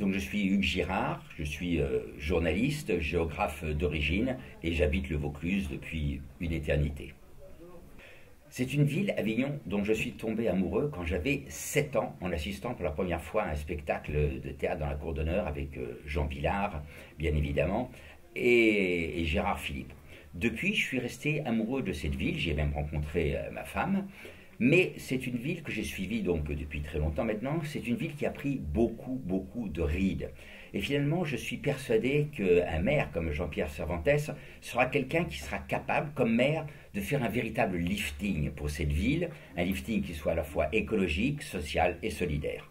Donc je suis Hugues Girard, je suis euh, journaliste, géographe d'origine et j'habite le Vaucluse depuis une éternité. C'est une ville, Avignon, dont je suis tombé amoureux quand j'avais 7 ans en assistant pour la première fois à un spectacle de théâtre dans la cour d'honneur avec euh, Jean Villard, bien évidemment, et, Gérard Philippe. Depuis, je suis resté amoureux de cette ville, j'ai même rencontré euh, ma femme, mais c'est une ville que j'ai suivie donc depuis très longtemps maintenant. C'est une ville qui a pris beaucoup, beaucoup de rides. Et finalement, je suis persuadé qu'un maire comme Jean-Pierre Cervantes sera quelqu'un qui sera capable, comme maire, de faire un véritable lifting pour cette ville, un lifting qui soit à la fois écologique, social et solidaire.